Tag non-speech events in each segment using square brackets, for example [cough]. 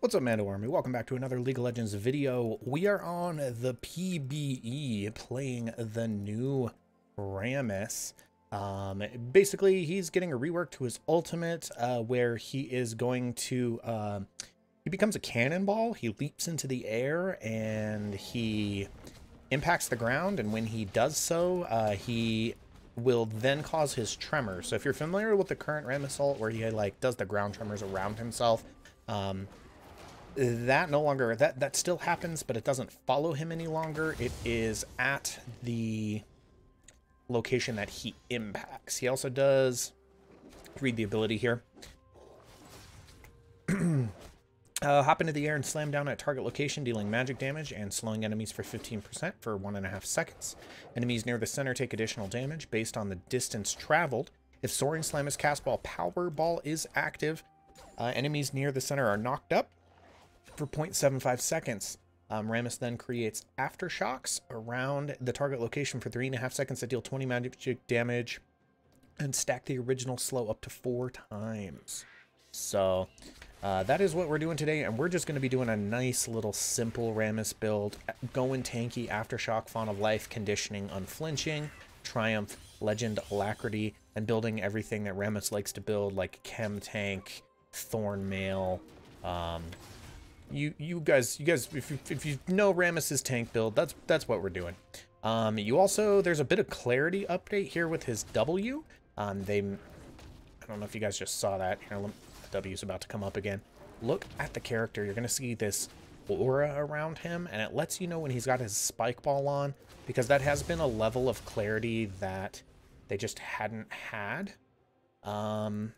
What's up, Mando Army? Welcome back to another League of Legends video. We are on the PBE playing the new Rammus. Um, basically, he's getting a rework to his ultimate uh, where he is going to... Uh, he becomes a cannonball. He leaps into the air and he impacts the ground. And when he does so, uh, he will then cause his tremor. So if you're familiar with the current Rammus ult where he like does the ground tremors around himself, um, that no longer that that still happens but it doesn't follow him any longer. It is at the location that he impacts. He also does read the ability here. [clears throat] Uh, hop into the air and slam down at target location dealing magic damage and slowing enemies for 15% for one and a half seconds. Enemies near the center take additional damage based on the distance traveled. If soaring slam is cast while power ball is active uh, enemies near the center are knocked up for 0.75 seconds. Um, Rammus then creates aftershocks around the target location for 3.5 seconds that deal 20 magic damage and stack the original slow up to four times. So uh, that is what we're doing today, and we're just going to be doing a nice little simple Rammus build, going tanky, Aftershock, Font of Life, Conditioning, Unflinching, Triumph, Legend, Alacrity, and building everything that Rammus likes to build, like Chem Tank, Thorn Mail, um, you you guys you guys if you, if you know Rammus's tank build, that's that's what we're doing. Um, you also there's a bit of clarity update here with his W. Um, they I don't know if you guys just saw that. Here, W is about to come up again. Look at the character. You're gonna see this aura around him, and it lets you know when he's got his spike ball on, because that has been a level of clarity that they just hadn't had um,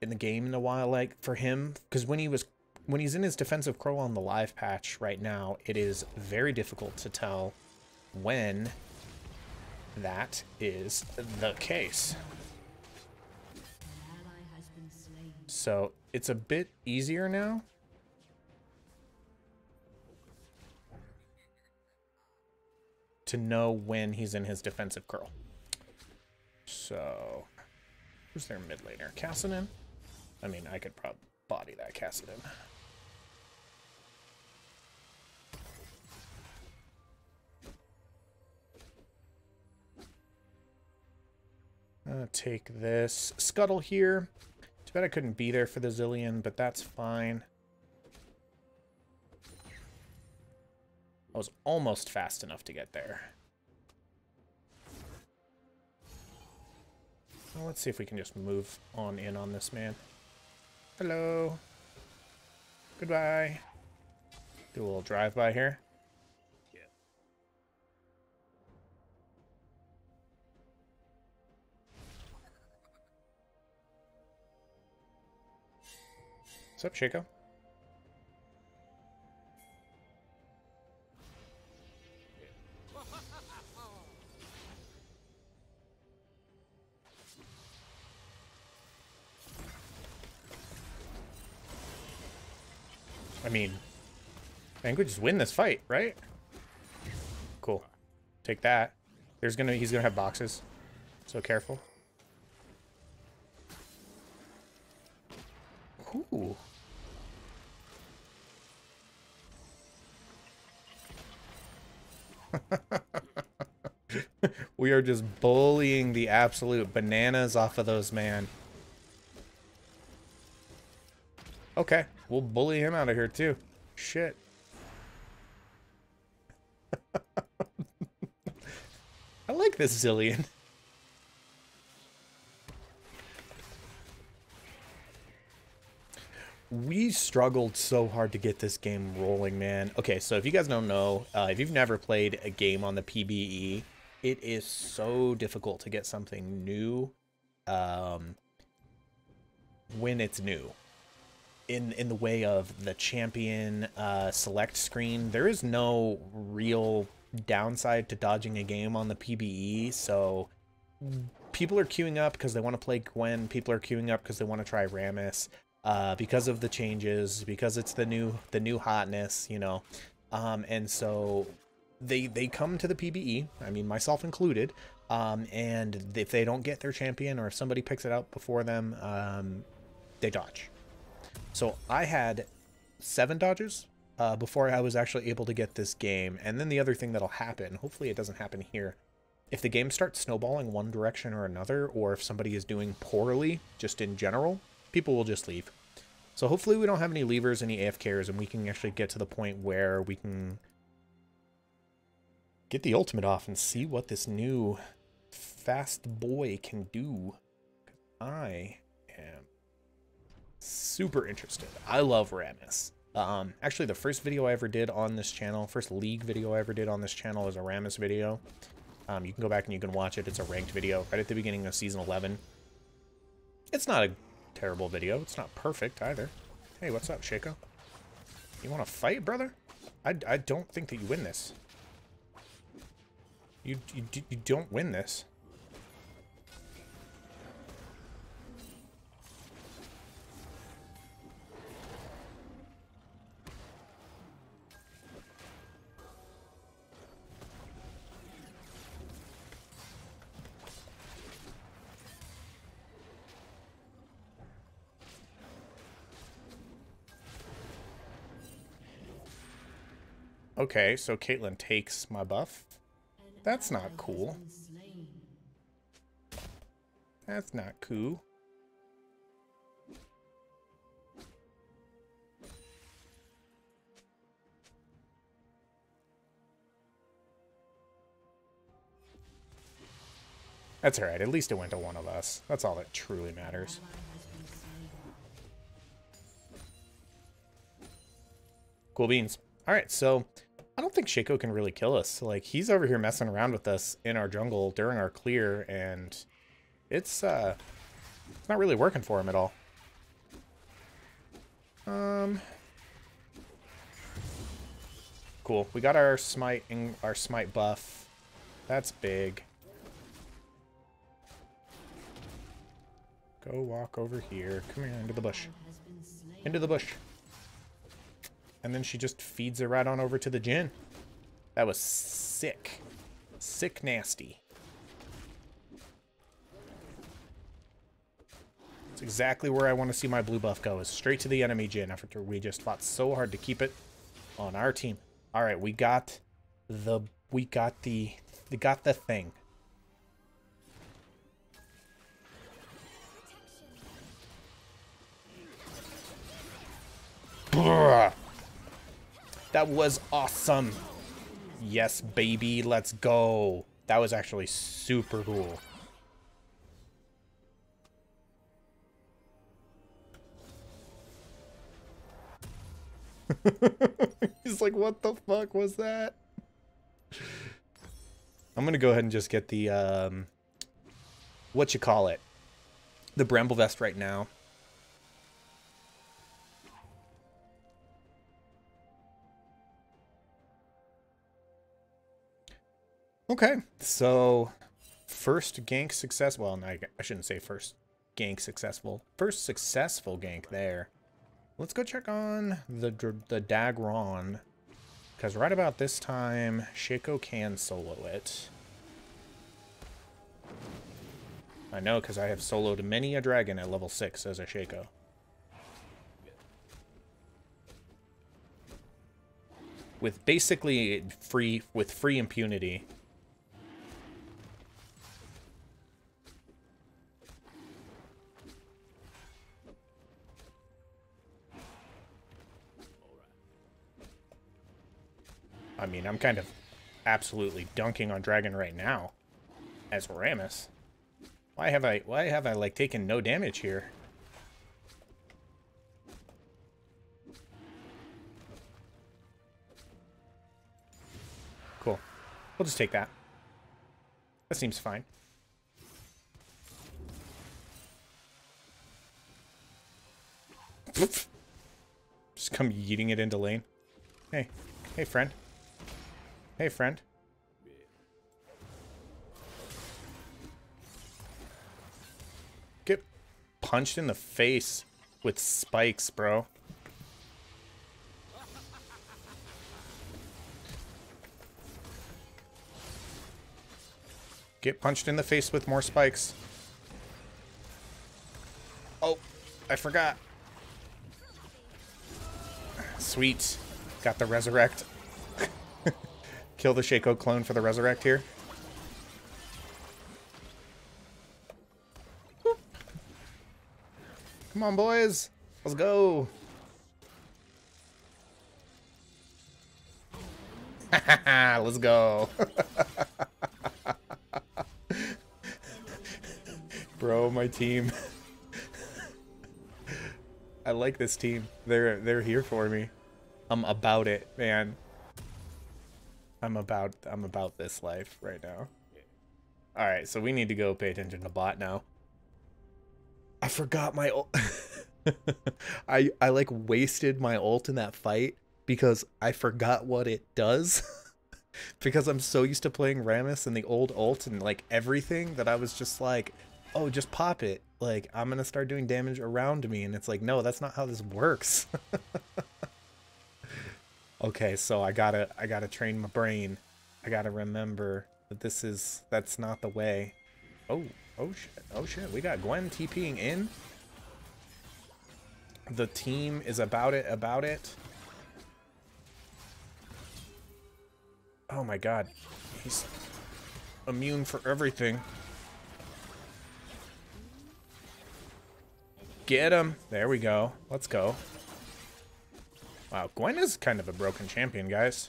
in the game in a while. Like for him, because when he was when he's in his defensive curl on the live patch right now, it is very difficult to tell when that is the case. So it's a bit easier now. To know when he's in his defensive curl. So, who's their mid laner? Kassadin? I mean, I could probably body that Kassadin. Uh, take this. Scuttle here. Too bad I couldn't be there for the Zilean, but that's fine. I was almost fast enough to get there. Well, let's see if we can just move on in on this man. Hello. Goodbye. Do a little drive-by here. What's up, Shaco? I mean, I think we just win this fight, right? Cool. Take that. There's gonna he's gonna have boxes. So careful. We are just bullying the absolute bananas off of those, man. Okay, we'll bully him out of here, too. Shit. [laughs] I like this Zilean. we struggled so hard to get this game rolling, man. Okay, so if you guys don't know, uh, if you've never played a game on the PBE, it is so difficult to get something new um, when it's new. In, in the way of the champion uh, select screen, there is no real downside to dodging a game on the PBE, so people are queuing up because they want to play Gwen, people are queuing up because they want to try Rammus uh, because of the changes, because it's the new the new hotness, you know, um, and so they they come to the PBE. I mean, myself included. Um, and if they don't get their champion, or if somebody picks it up before them, um, they dodge. So I had seven dodges uh, before I was actually able to get this game. And then the other thing that'll happen, hopefully it doesn't happen here, if the game starts snowballing one direction or another, or if somebody is doing poorly just in general, people will just leave. So hopefully we don't have any leavers, any AFKers, and we can actually get to the point where we can get the ultimate off and see what this new fast boy can do. I am super interested. I love Rammus. Um, actually, the first video I ever did on this channel, first League video I ever did on this channel is a Rammus video. Um, you can go back and you can watch it. It's a ranked video right at the beginning of Season 11. It's not a terrible video. It's not perfect either. Hey, what's up, Shaco? You want to fight, brother? I, I don't think that you win this. You, you, you don't win this. Okay, so Caitlyn takes my buff. That's not cool. That's not cool. That's alright, at least it went to one of us. That's all that truly matters. Cool beans. Alright, so I don't think Shaco can really kill us. Like, he's over here messing around with us in our jungle during our clear, and it's, uh, it's not really working for him at all. Um, cool. We got our smite, our smite buff. That's big. Go walk over here. Come here, into the bush. Into the bush. And then she just feeds it right on over to the Jhin. That was sick. Sick nasty. It's exactly where I want to see my blue buff go, is straight to the enemy Jhin after we just fought so hard to keep it on our team. Alright, we got the we got the we got the thing. That was awesome. Yes, baby, let's go. That was actually super cool. [laughs] He's like, what the fuck was that? I'm gonna go ahead and just get the, um, what you call it, the Bramble Vest right now. Okay, so first gank success. Well, no, I shouldn't say first gank successful. First successful gank there. Let's go check on the the Dagron. Because right about this time, Shaco can solo it. I know, because I have soloed many a dragon at level 6 as a Shaco. With basically free, with free impunity. I mean, I'm kind of absolutely dunking on Dragon right now as Rammus. Why have I, why have I, like, taken no damage here? Cool. We'll just take that. That seems fine. Just come yeeting it into lane. Hey. Hey, friend. Hey, friend. Get punched in the face with spikes, bro. Get punched in the face with more spikes. Oh, I forgot. Sweet. Got the resurrect. Kill the Shaco clone for the resurrect here. Come on, boys. Let's go. [laughs] Let's go. [laughs] Bro, my team. [laughs] I like this team. They're they're here for me. I'm about it, man. I'm about I'm about this life right now. All right, so we need to go pay attention to bot now. I forgot my ult. [laughs] I I like wasted my ult in that fight because I forgot what it does. [laughs] because I'm so used to playing Rammus and the old ult and like everything that I was just like, oh, just pop it. Like, I'm going to start doing damage around me. And it's like, no, that's not how this works. [laughs] okay, so I gotta, I gotta train my brain. I gotta remember that this is, that's not the way. Oh, oh shit, oh shit. We got Gwen TPing in. The team is about it, about it. Oh my god. He's immune for everything. Get him. There we go. Let's go. Wow, Gwen is kind of a broken champion, guys.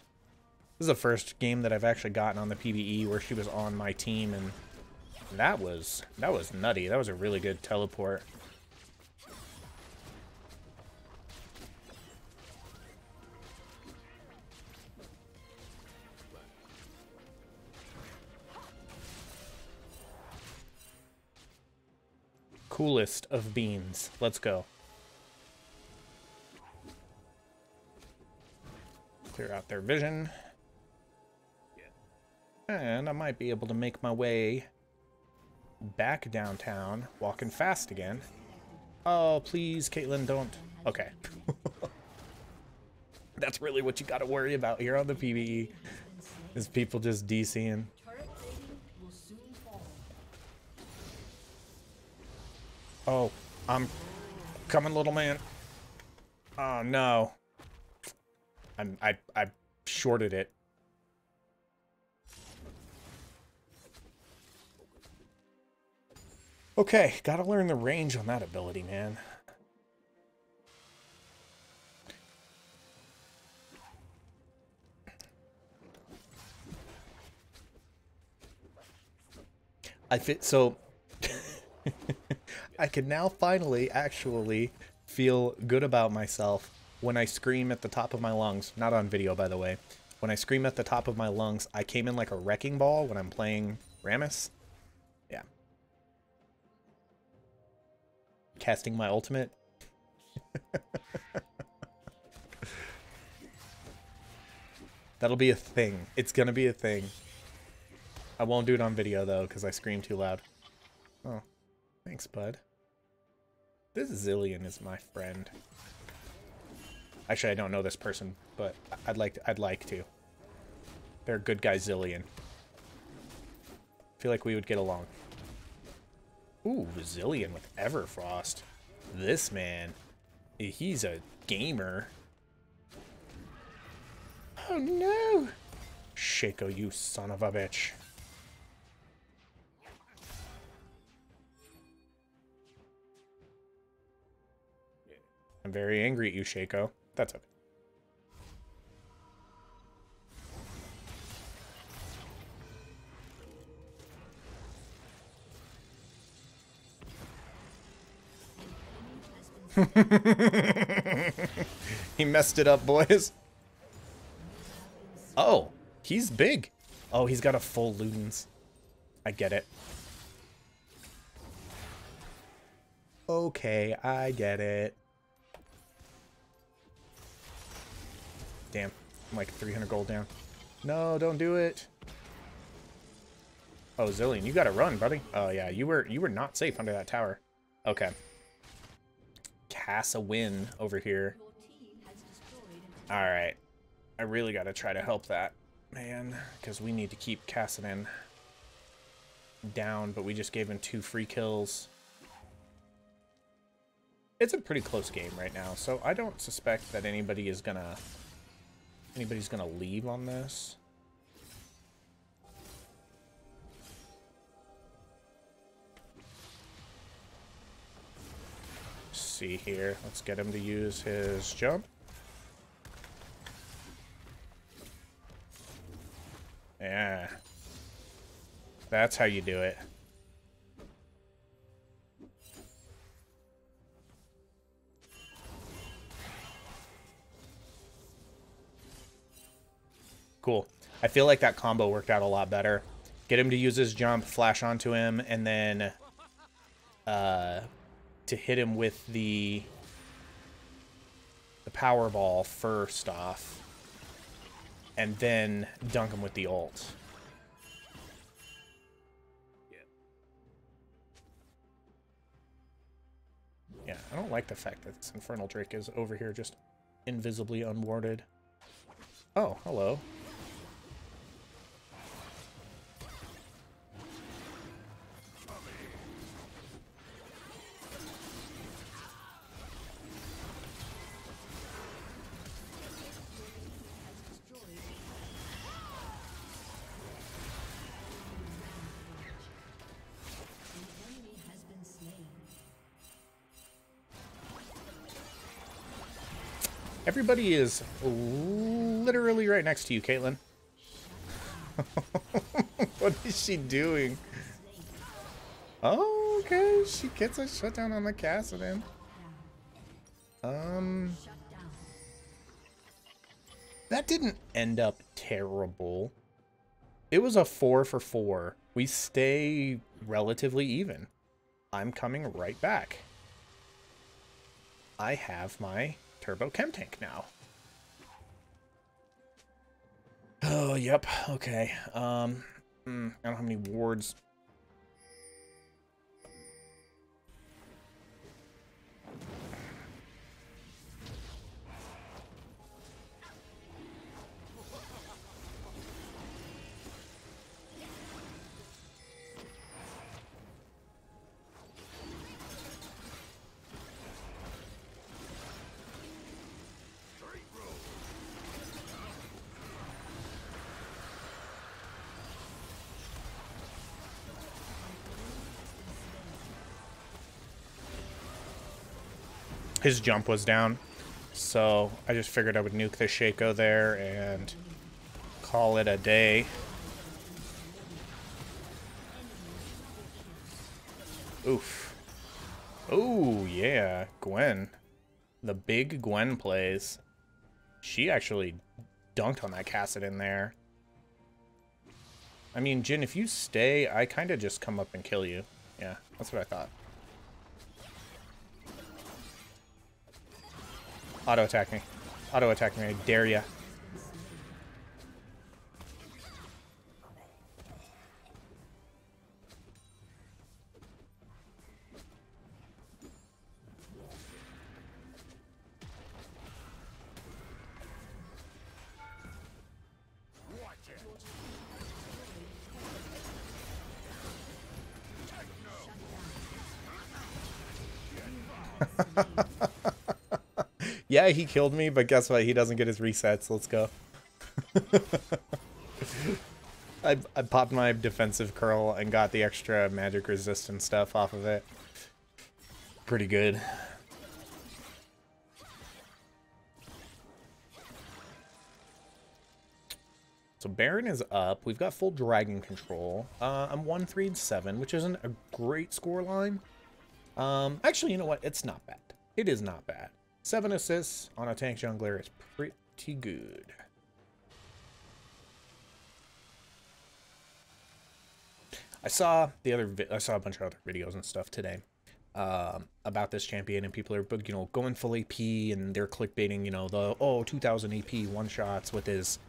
This is the first game that I've actually gotten on the PBE where she was on my team, and that was that was nutty. That was a really good teleport. coolest of beans. Let's go. Clear out their vision. And I might be able to make my way back downtown, walking fast again. Oh, please, Caitlyn, don't. Okay. [laughs] That's really what you got to worry about here on the PBE, is people just DCing. Oh, I'm coming, little man. Oh, no. I'm, I, I shorted it. Okay, gotta learn the range on that ability, man. I fit so [laughs] I can now finally actually feel good about myself when I scream at the top of my lungs. Not on video, by the way. When I scream at the top of my lungs, I came in like a wrecking ball when I'm playing Rammus. Yeah. Casting my ultimate. [laughs] That'll be a thing. It's gonna be a thing. I won't do it on video, though, because I scream too loud. Oh. Thanks, bud. This Zilean is my friend. Actually, I don't know this person, but I'd like to, I'd like to. They're a good guy, Zilean. feel like we would get along. Ooh, Zilean with Everfrost. This man, he's a gamer. Oh no! Shaco, you son of a bitch. I'm very angry at you, Shaco. That's okay. [laughs] he messed it up, boys. Oh, he's big. Oh, he's got a full Ludens. I get it. Okay, I get it. Damn. I'm like 300 gold down. No, don't do it. Oh, Zilean, you gotta run, buddy. Oh yeah, you were you were not safe under that tower. Okay. Kassadin over here. Alright. I really gotta try to help that, man. Because we need to keep Kassadin down, but we just gave him two free kills. it's a pretty close game right now, so I don't suspect that anybody is gonna anybody's gonna leave on this. see here. Let's get him to use his jump. Yeah. That's how you do it. Cool. I feel like that combo worked out a lot better. Get him to use his jump, flash onto him, and then uh, to hit him with the the power ball first off, and then dunk him with the ult. Yeah, Yeah, I don't like the fact that this Infernal Drake is over here just invisibly unwarded. Oh, hello. Everybody is literally right next to you, Caitlyn. [laughs] what is she doing? Oh, okay. She gets a shutdown on the Kassadin. Um... That didn't end up terrible. It was a four for four. We stay relatively even. I'm coming right back. I have my Turbo Chem Tank now. Oh, yep. Okay. Um, mm, I don't have any wards. His jump was down. So I just figured I would nuke the Shaco there and call it a day. Oof. Oh, yeah. Gwen. The big Gwen plays. She actually dunked on that Kassadin there. I mean, Jhin, if you stay, I kind of just come up and kill you. Yeah, that's what I thought. Auto attack me. Auto attack me. I dare ya. [laughs] yeah, he killed me, but guess what? He doesn't get his resets. Let's go. [laughs] I, I popped my defensive curl and got the extra magic resistance stuff off of it. Pretty good. So Baron is up. We've got full dragon control. Uh, I'm 1, 3, and 7, which isn't a great score line. Um, actually, you know what? It's not bad. It is not bad. Seven assists on a tank jungler is pretty good. I saw the other, I saw a bunch of other videos and stuff today um, about this champion, and people are, you know, going full AP, and they're clickbaiting, you know, the oh 2000 AP one shots with his,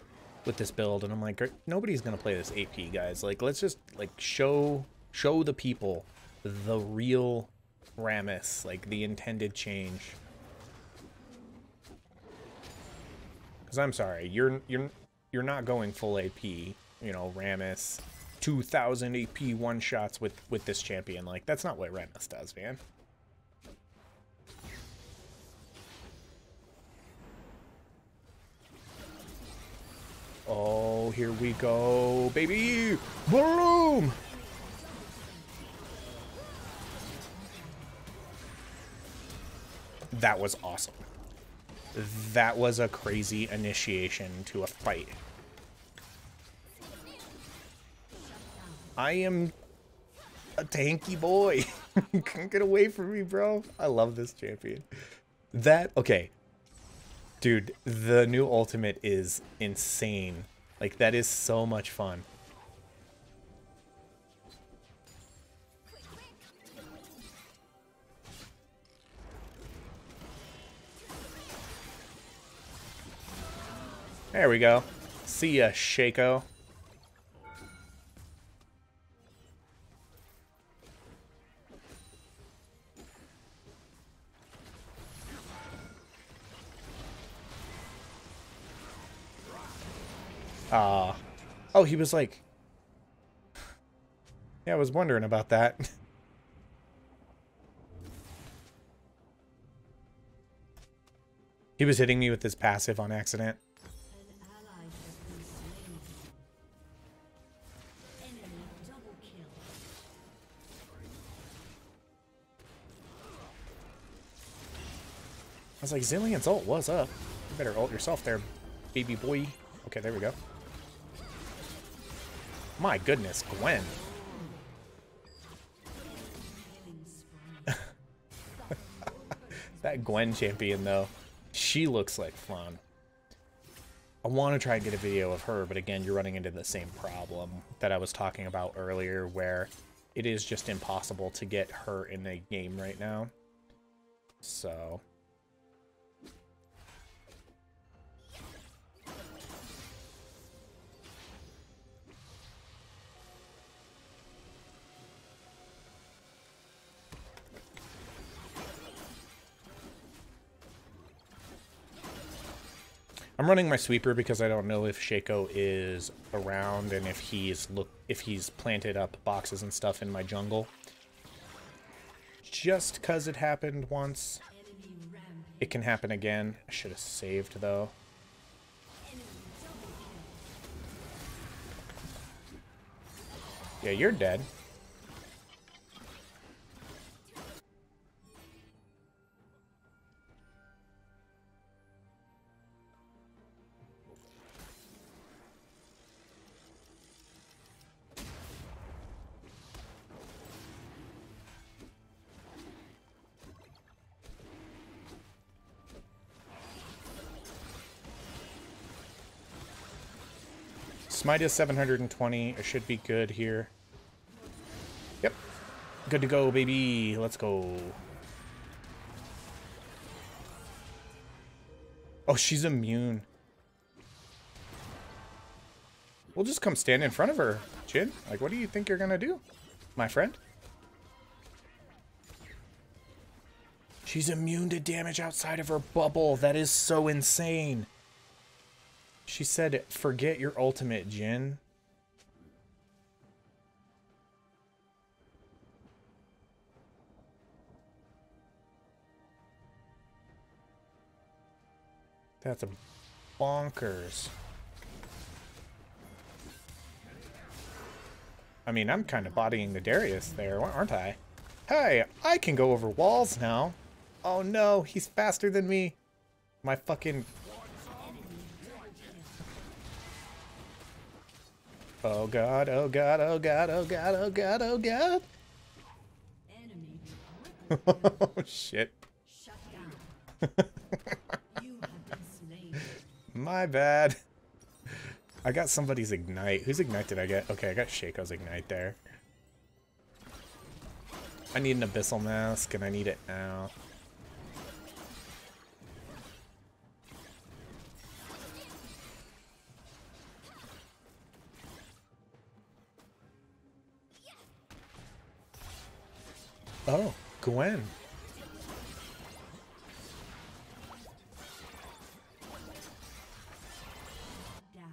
with this build, and I'm like, nobody's gonna play this AP, guys. Like, let's just like show show the people the real Rammus, like the intended change. Because I'm sorry, you're you're you're not going full AP. You know, Rammus, 2,000 AP one shots with with this champion. Like that's not what Rammus does, man. Oh, here we go, baby! Boom! That was awesome. That was a crazy initiation to a fight. I am a tanky boy. [laughs] Can't Get away from me, bro. I love this champion. That, okay. Dude, the new ultimate is insane. Like, that is so much fun. There we go. See ya, Shaco. Ah. Uh, oh, he was like... Yeah, I was wondering about that. [laughs] he was hitting me with his passive on accident. Was like, Zilean's ult, what's up? You better ult yourself there, baby boy. Okay, there we go. My goodness, Gwen. [laughs] that Gwen champion, though, she looks like fun. I want to try and get a video of her, but again, you're running into the same problem that I was talking about earlier, where it is just impossible to get her in a game right now. So... I'm running my sweeper because I don't know if Shaco is around and if he's look if he's planted up boxes and stuff in my jungle. Just cause it happened once. It can happen again. I should have saved though. Yeah, you're dead. Smite is 720. I should be good here. Yep. Good to go, baby. Let's go. Oh, she's immune. We'll just come stand in front of her, Jhin. Like, what do you think you're gonna do, my friend? She's immune to damage outside of her bubble. That is so insane. She said, forget your ultimate, Jhin. That's a bonkers. I mean, I'm kind of bodying the Darius there, aren't I? Hey, I can go over walls now. Oh no, he's faster than me. My fucking Oh god, oh god, oh god, oh god, oh god, oh god. oh [laughs] shit. [laughs] My bad. I got somebody's ignite. Whose ignite did I get? Okay, I got Shaco's ignite there. I need an abyssal mask and I need it now. Oh, Gwen.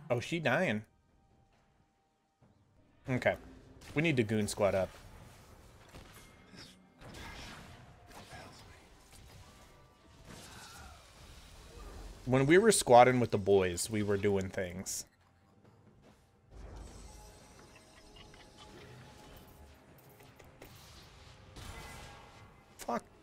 Oh, she dying. Okay. We need to goon squad up. When we were squatting with the boys, we were doing things.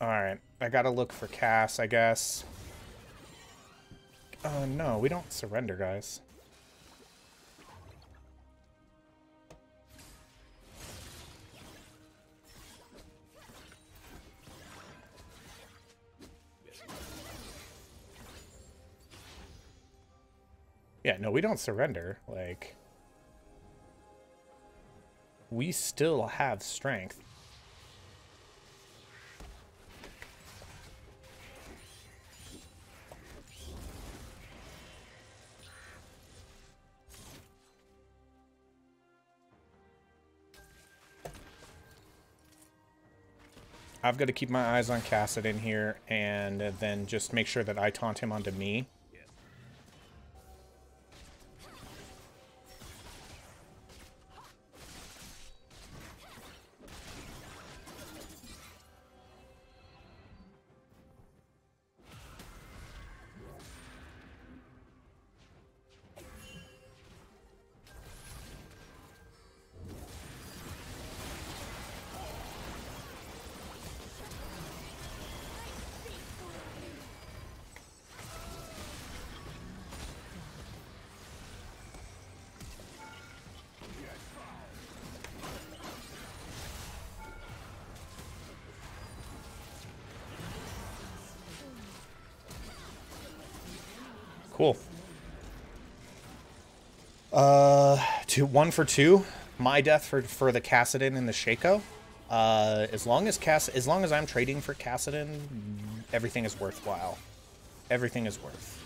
Alright, I gotta look for Cass, I guess. Uh, no, we don't surrender, guys. Yeah, no, we don't surrender. Like, we still have strength. I've got to keep my eyes on Kassadin here and then just make sure that I taunt him onto me. Cool. Uh, two, one for two. My death for for the Kassadin and the Shaco. Uh, as long as Cass, as long as I'm trading for Kassadin, everything is worthwhile. Everything is worth.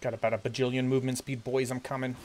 Got about a bajillion movement speed, boys. I'm coming.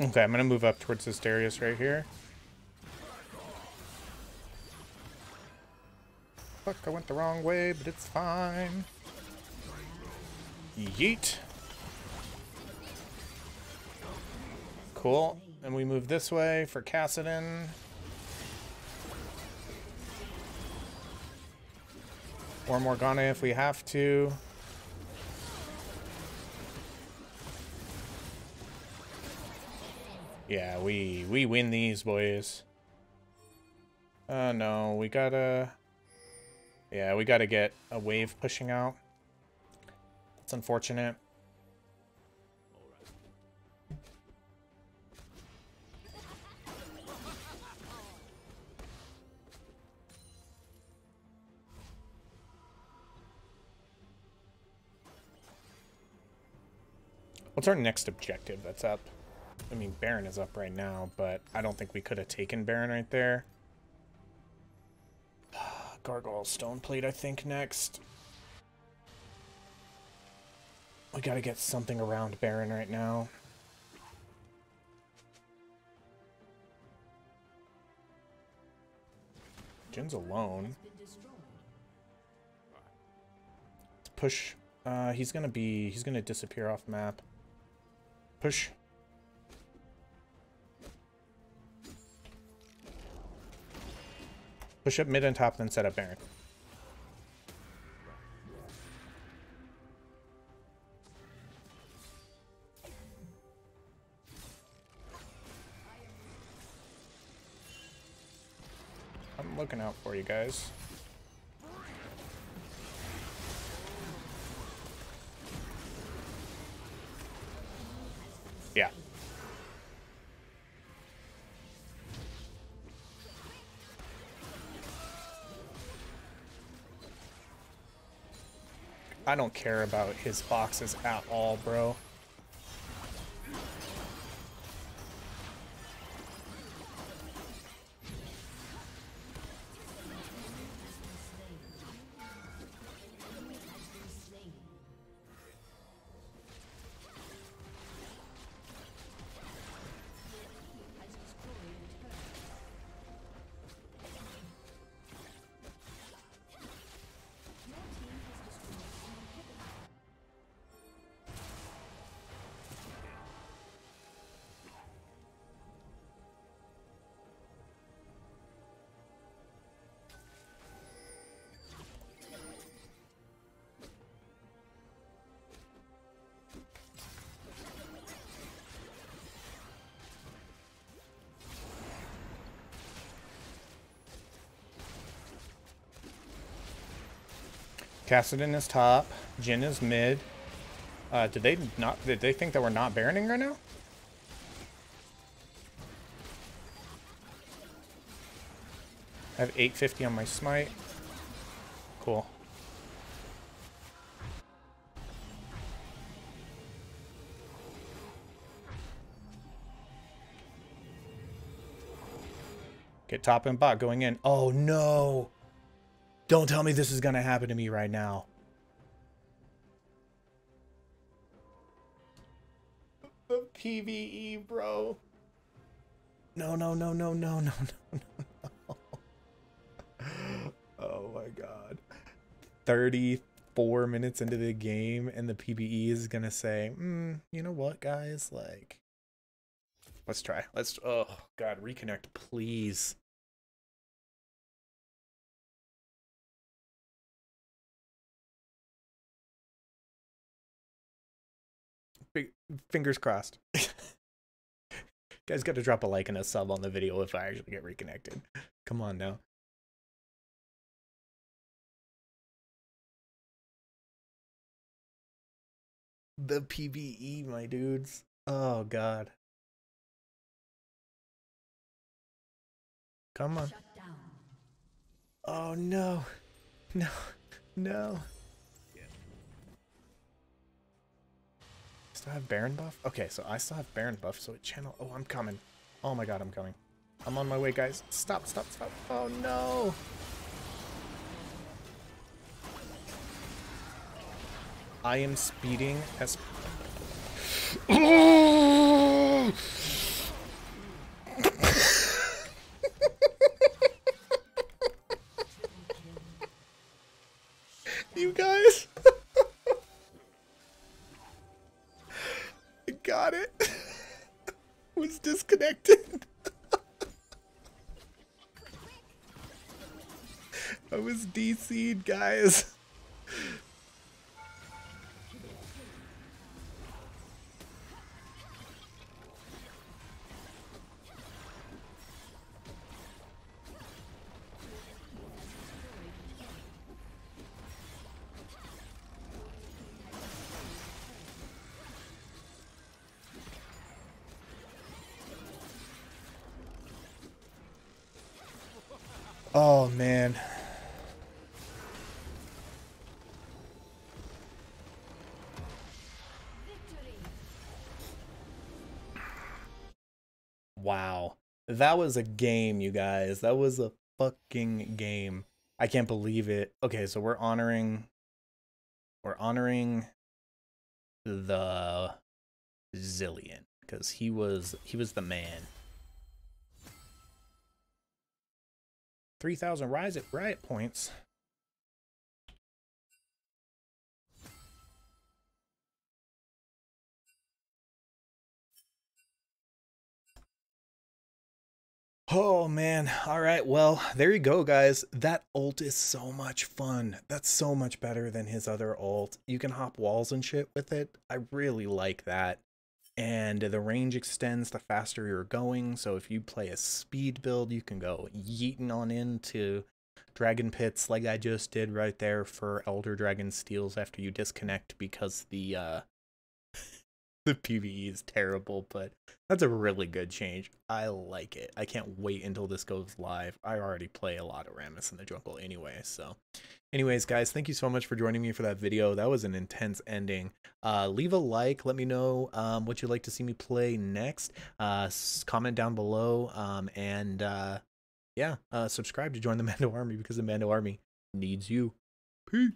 Okay, I'm going to move up towards this Darius right here. Fuck, I went the wrong way, but it's fine. Yeet. Cool. And we move this way for Kassadin. Or Morgana if we have to. Yeah, we we win these boys. Uh no, we gotta Yeah, we gotta get a wave pushing out. It's unfortunate. What's our next objective that's up? I mean, Baron is up right now, but I don't think we could have taken Baron right there. [sighs] Gargoyle Stoneplate, I think, next. We gotta get something around Baron right now. Jhin's alone. Let's push. Uh, he's gonna be. He's gonna disappear off map. Push. Push up mid and top, then set up Baron. I'm looking out for you guys. I don't care about his boxes at all, bro. Kassadin is top. Jhin is mid. Uh, did they not? Did they think that we're not baroning right now? I have 850 on my smite. Cool. Get top and bot going in. Oh no! Don't tell me this is going to happen to me right now. The PBE, bro. No, no, no, no, no, no, no, no. Oh my god. 34 minutes into the game and the PBE is going to say, hmm, you know what, guys? Like, let's try. Let's, oh god, reconnect, please. Fingers crossed. [laughs] Guys got to drop a like and a sub on the video if I actually get reconnected. Come on now. The PBE, my dudes. Oh god. Come on. Oh no. No. No. Still have Baron buff? Okay, so I still have Baron buff, so it channel... Oh, I'm coming. Oh my god, I'm coming. I'm on my way, guys. Stop, stop, stop. Oh, no. I am speeding as... [laughs] you guys... got it. [laughs] was disconnected. [laughs] I was DC'd, guys. That was a game, you guys. That was a fucking game. I can't believe it. Okay, so we're honoring we're honoring the Zilean because he was he was the man. 3,000 riot, riot points. Oh man. All right. Well, there you go, guys. That ult is so much fun. That's so much better than his other ult. You can hop walls and shit with it. I really like that and the range extends the faster you're going. So if you play a speed build, you can go yeeting on into dragon pits like I just did right there for Elder Dragon Steals after you disconnect because the uh the PBE is terrible, but that's a really good change. I like it. I can't wait until this goes live. I already play a lot of Rammus in the jungle anyway, so. Anyways, guys, thank you so much for joining me for that video. That was an intense ending. Uh, leave a like. Let me know um, what you'd like to see me play next. Uh, comment down below. Um, and uh, yeah, uh, subscribe to join the [laughs] Mando Army because the Mando Army needs you. Peace.